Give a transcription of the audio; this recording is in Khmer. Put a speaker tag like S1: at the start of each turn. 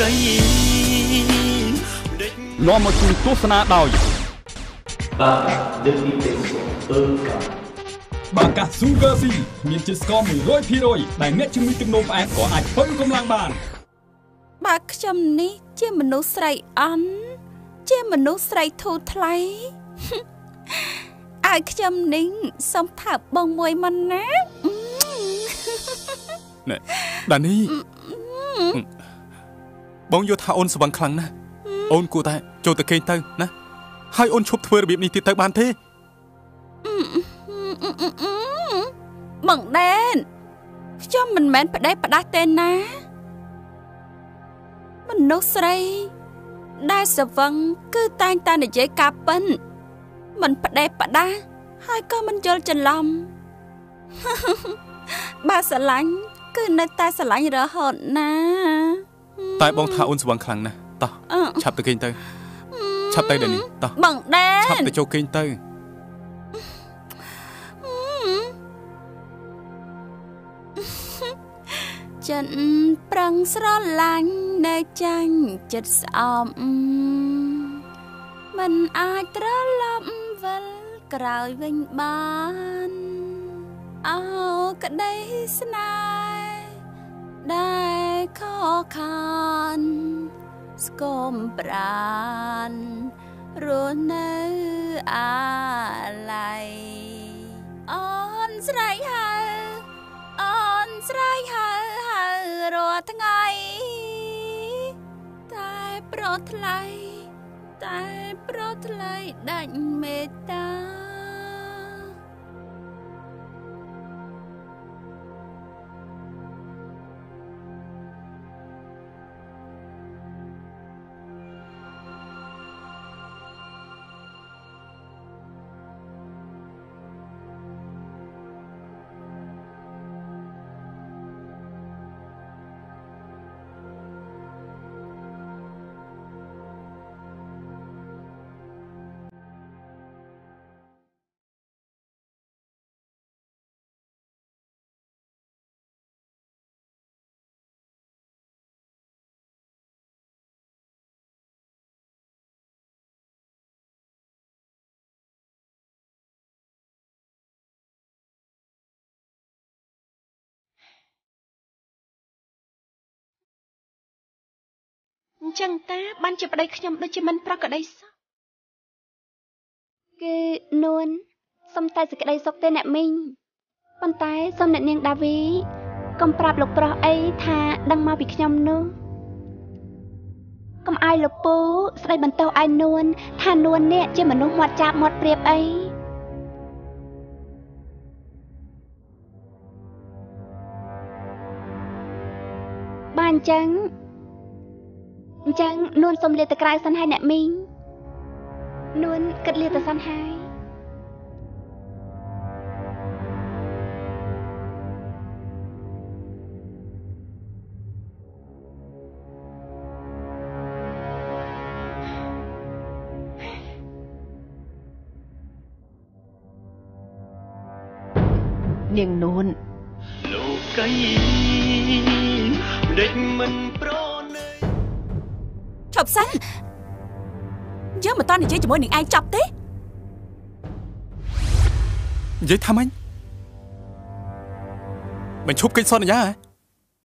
S1: កៃ
S2: នាំមកជូនទស្សនាដោយ
S1: បាទដឹកនេះទេអឺកា
S2: បាកា Sugar C មានជាតិស្ករ100%ដែលអ្នកជំងឺទឹកនោមផ្អែមក៏អាចបើកម្លាំងបាន
S3: បើខ្ញុំនេះជាមនុស្សស្រីអន់ជាមនុស្សស្រីធូរថ្លៃឲ្យខ្ញុំនេះសុំថើបបងមួយមិនណា
S4: ណែដានី បងយល់ថាអូនស្វឹងខ្លាំងណាស់អូនគួរតែចូលទៅគេងទៅណាហើយអូនឈប់ធ្វើរបៀបនេះទៀតទៅបានទេ
S3: បងដែនខ្ញុំមិនមែនប្តេសផ្ដាស់ទេណាមនុស្សស្រី ដែលស្វឹងគឺតែងតែនិយាយការពិនមិនប្តេសផ្ដាស់ហើយក៏មិនយល់ច្រឡំបើស្រឡាញ់គឺនៅតែស្រឡាញ់រហូតណា
S4: តែបងថាអូនស្វឹងខ្លាំងណាស់តោះ
S3: អឺ
S4: ឆាប់ទៅគេងទៅឆាប់ទៅដានីតោះ
S3: បងដែន
S4: ឆាប់ទៅចូលគេងទៅ
S3: ចិនប្រឹងស្រឡាញ់នៅចាញ់ចិត្តស្អប់មិនអាចត្រឡប់វិលក្រោយវិញបានអោក្តីស្នេហ៍ដែលខកខាន ស្គមប្រានរស់នៅអាឡ័យអូនស្រែកហៅអូនស្រែកហៅហៅរាល់ថ្ងៃតែប្រថ្លៃតែប្រថ្លៃដាច់មេត្តា
S5: ចឹងតា បានជាប្តីខ្ញុំដូចជាមិនប្រក្រតីសោះ
S6: គឺនួនសុំតែសេចក្តីសុខទេអ្នកមីងប៉ុន្តែសុំអ្នកនាងដាវីកុំប្រាប់លោកប្រុសអីថាដឹងមកពីខ្ញុំនោះកុំឲ្យលោកពូស្ដីបន្ទោសឲ្យនួន ថានួននេះជាមនុស្សមាត់ចាបមាត់ព្រាបអីបានអញ្ចឹង អញ្ចឹងនួនសុំលាទៅក្រៅសិនហើយអ្នកមីងនួនគិតលាទៅសិនហើយ
S5: នាងនួន
S1: លោកីដេចមិនប្រណី
S3: ឈប់សិនយើងមិនតន់និយាយជាមួយនឹងឯងចប់ទេ
S4: និយាយថាម៉េចមិនឈប់កិច្ចសន្យាហ៎